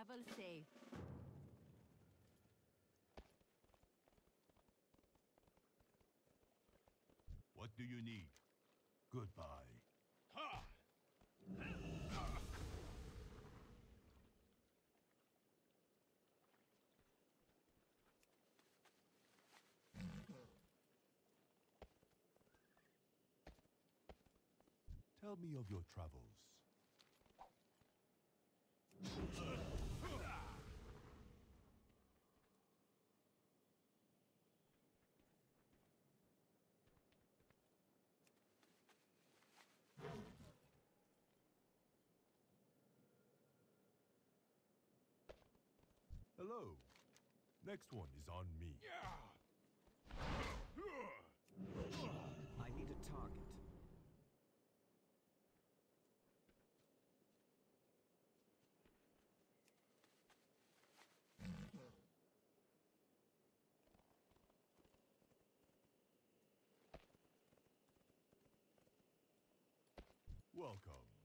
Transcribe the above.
Travel safe. What do you need? Goodbye. Tell me of your travels. Next one is on me. I need a target. Welcome.